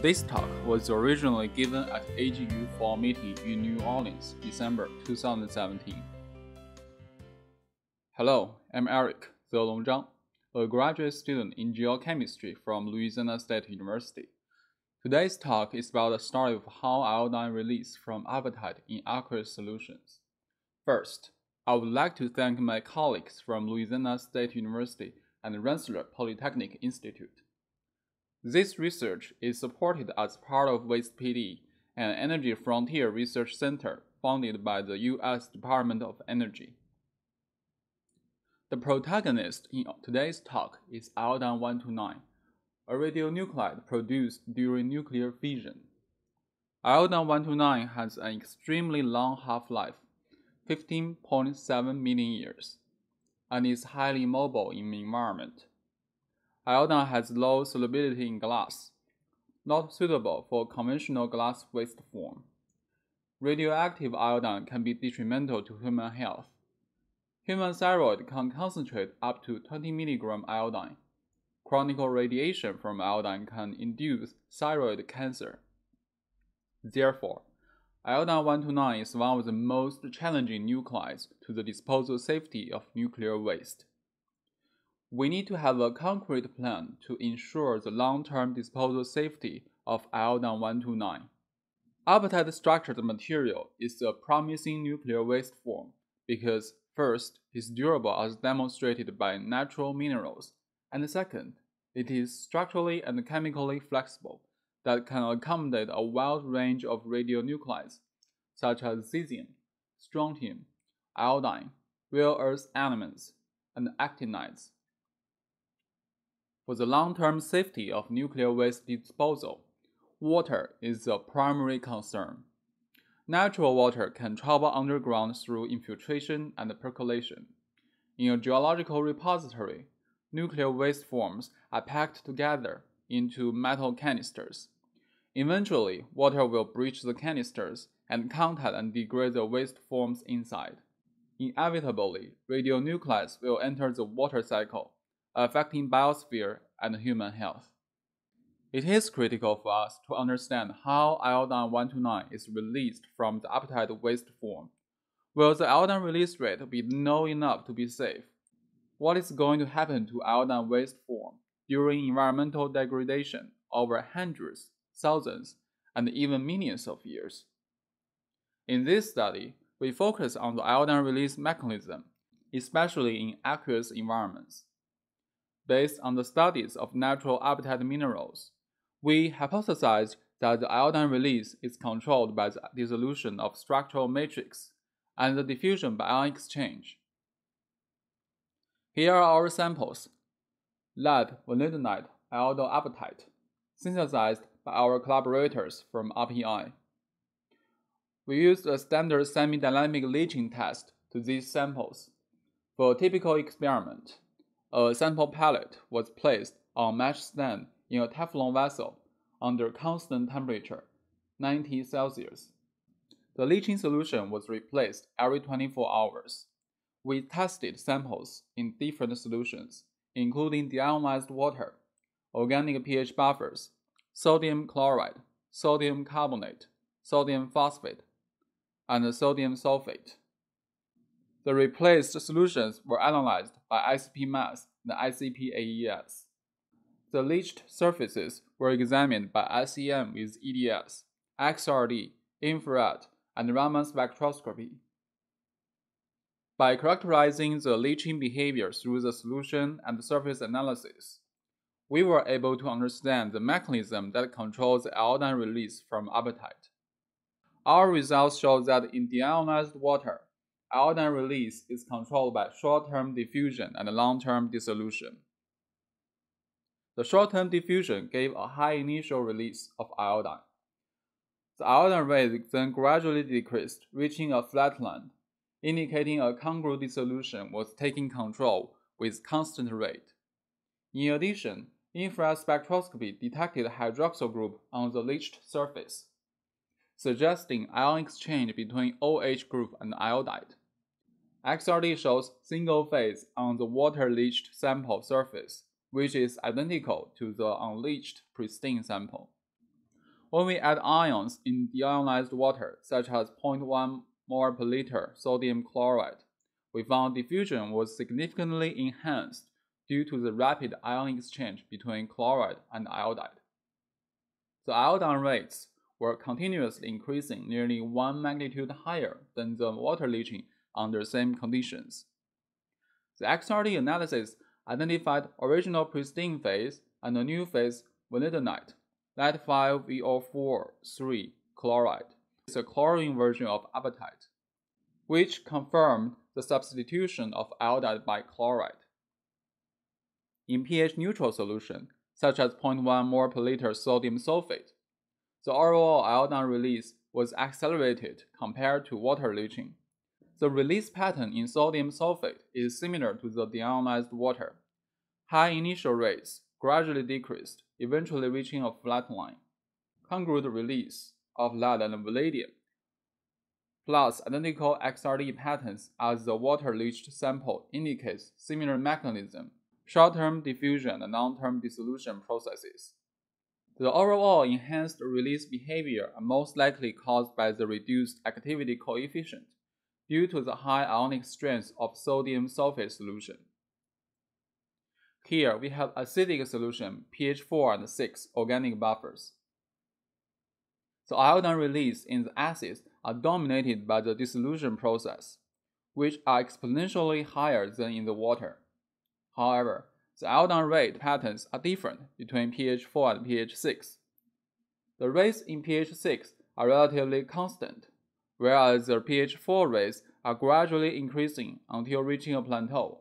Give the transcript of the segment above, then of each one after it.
This talk was originally given at AGU Fall Meeting in New Orleans, December 2017. Hello, I'm Eric Zelong Zhang, a graduate student in geochemistry from Louisiana State University. Today's talk is about the story of how iodine release from apatite in aqueous solutions. First, I would like to thank my colleagues from Louisiana State University and Rensselaer Polytechnic Institute. This research is supported as part of WastePD, an Energy Frontier Research Center funded by the U.S. Department of Energy. The protagonist in today's talk is iodine-129, a radionuclide produced during nuclear fission. Iodine-129 has an extremely long half-life, 15.7 million years, and is highly mobile in the environment. Iodine has low solubility in glass, not suitable for conventional glass waste form. Radioactive iodine can be detrimental to human health. Human thyroid can concentrate up to 20 mg iodine. Chronic radiation from iodine can induce thyroid cancer. Therefore, iodine-129 is one of the most challenging nuclides to the disposal safety of nuclear waste. We need to have a concrete plan to ensure the long-term disposal safety of iodine-129. Apatite structured material is a promising nuclear waste form because first, it's durable as demonstrated by natural minerals, and second, it is structurally and chemically flexible that can accommodate a wide range of radionuclides such as cesium, strontium, iodine, rare earth elements, and actinides. For the long-term safety of nuclear waste disposal, water is the primary concern. Natural water can travel underground through infiltration and percolation. In a geological repository, nuclear waste forms are packed together into metal canisters. Eventually, water will breach the canisters and contact and degrade the waste forms inside. Inevitably, radionuclides will enter the water cycle affecting biosphere and human health. It is critical for us to understand how iodine-129 is released from the apatite waste form. Will the iodine release rate be low enough to be safe? What is going to happen to iodine waste form during environmental degradation over hundreds, thousands, and even millions of years? In this study, we focus on the iodine release mechanism, especially in aqueous environments. Based on the studies of natural apatite minerals, we hypothesized that the iodine release is controlled by the dissolution of structural matrix and the diffusion by ion exchange. Here are our samples. Lead vanadinide iodoapatite, synthesized by our collaborators from RPI. We used a standard semi-dynamic leaching test to these samples. For a typical experiment, a sample pellet was placed on a match stand in a Teflon vessel under constant temperature, 90 Celsius. The leaching solution was replaced every 24 hours. We tested samples in different solutions, including deionized water, organic pH buffers, sodium chloride, sodium carbonate, sodium phosphate, and sodium sulfate. The replaced solutions were analyzed by ICP-MS and ICP-AES. The leached surfaces were examined by SEM with EDS, XRD, infrared, and Raman spectroscopy. By characterizing the leaching behavior through the solution and surface analysis, we were able to understand the mechanism that controls iodine release from apatite. Our results show that in deionized water, iodine release is controlled by short-term diffusion and long-term dissolution. The short-term diffusion gave a high initial release of iodine. The iodine rate then gradually decreased, reaching a flat line, indicating a congruent dissolution was taking control with constant rate. In addition, infrared spectroscopy detected hydroxyl group on the leached surface, suggesting ion exchange between OH group and iodide. XRD shows single phase on the water-leached sample surface, which is identical to the unleached pristine sample. When we add ions in deionized water, such as 0.1 mole per liter sodium chloride, we found diffusion was significantly enhanced due to the rapid ion exchange between chloride and iodide. The iodine rates were continuously increasing nearly one magnitude higher than the water leaching under same conditions. The XRD analysis identified original pristine phase and a new phase vanadinite, lead 5VO4-3 chloride. It's a chlorine version of apatite, which confirmed the substitution of iodide by chloride. In pH neutral solution, such as 0.1 mole per liter sodium sulfate, the overall iodine release was accelerated compared to water leaching. The release pattern in sodium sulfate is similar to the deionized water. High initial rates gradually decreased, eventually reaching a flat line. Congruent release of lead and vanadium, plus identical XRD patterns as the water leached sample indicates similar mechanism, short-term diffusion and long-term dissolution processes. The overall enhanced release behavior are most likely caused by the reduced activity coefficient due to the high ionic strength of sodium sulfate solution. Here we have acidic solution pH 4 and 6 organic buffers. The iodine release in the acids are dominated by the dissolution process, which are exponentially higher than in the water. However, the iodine rate patterns are different between pH 4 and pH 6. The rates in pH 6 are relatively constant, whereas the pH 4 rates are gradually increasing until reaching a plateau.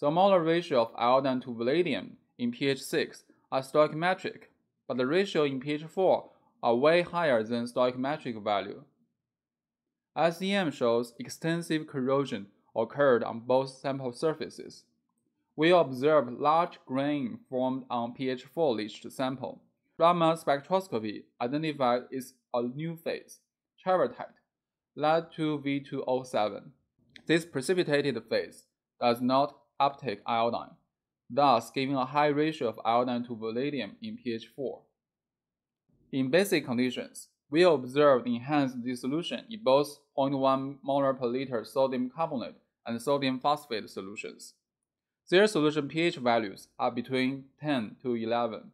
The molar ratio of iodine to vanadium in pH 6 are stoichiometric, but the ratio in pH 4 are way higher than stoichiometric value. SEM shows extensive corrosion occurred on both sample surfaces. We observed large grain formed on pH 4 leached sample. Raman spectroscopy identified its a new phase, chervetite, lead 2V2O7. This precipitated phase does not uptake iodine, thus giving a high ratio of iodine to vanadium in pH 4. In basic conditions, we observed enhanced dissolution in both 0.1 molar per liter sodium carbonate and sodium phosphate solutions. Their solution pH values are between 10 to 11.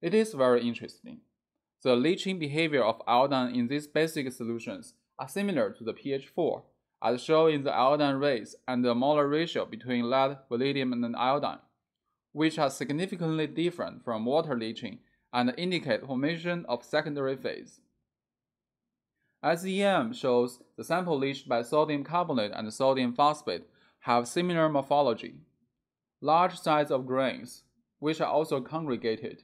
It is very interesting. The leaching behavior of iodine in these basic solutions are similar to the pH 4, as shown in the iodine rates and the molar ratio between lead, vanadium, and iodine, which are significantly different from water leaching and indicate formation of secondary phase. SEM shows the sample leached by sodium carbonate and sodium phosphate have similar morphology large size of grains, which are also congregated.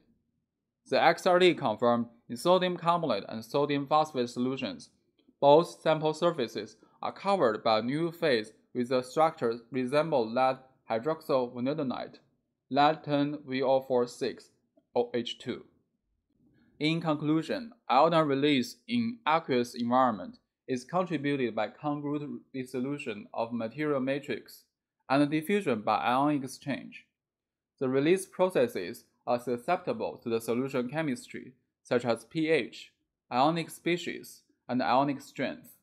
The XRD confirmed in sodium carbonate and sodium phosphate solutions, both sample surfaces are covered by a new phase with a structure resemble lead hydroxyvanadinite, lead 10 VO46 OH2. In conclusion, iodine release in aqueous environment is contributed by congruent dissolution of material matrix and diffusion by ion exchange. The release processes are susceptible to the solution chemistry, such as pH, ionic species, and ionic strength.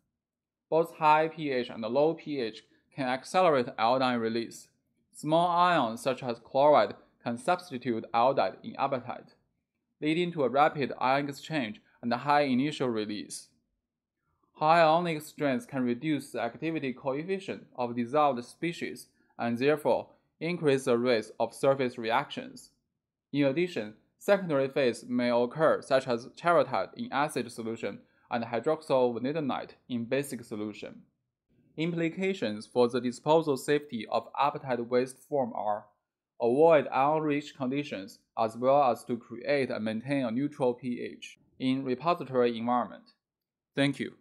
Both high pH and low pH can accelerate iodine release. Small ions such as chloride can substitute iodide in apatite, leading to a rapid ion exchange and high initial release. High ionic strength can reduce the activity coefficient of dissolved species and therefore increase the risk of surface reactions. In addition, secondary phase may occur such as chervetite in acid solution and hydroxyvanadinite in basic solution. Implications for the disposal safety of apatite waste form are avoid ion-rich conditions as well as to create and maintain a neutral pH in repository environment. Thank you.